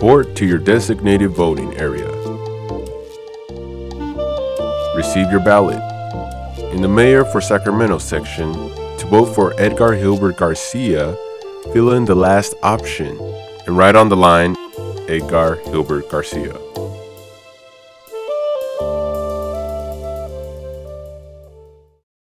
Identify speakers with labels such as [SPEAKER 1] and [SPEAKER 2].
[SPEAKER 1] Report to your designated voting area. Receive your ballot. In the Mayor for Sacramento section, to vote for Edgar Hilbert Garcia, fill in the last option and write on the line Edgar Hilbert Garcia.